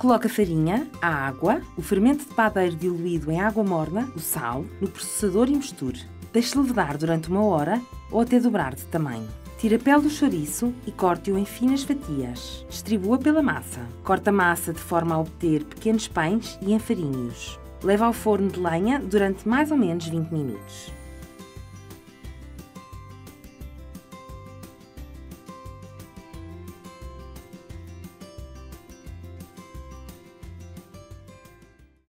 Coloque a farinha, a água, o fermento de padeiro diluído em água morna, o sal, no processador e misture. Deixe levedar durante uma hora ou até dobrar de tamanho. Tire a pele do chouriço e corte-o em finas fatias. Distribua pela massa. Corte a massa de forma a obter pequenos pães e enfarinhos. Leve ao forno de lenha durante mais ou menos 20 minutos.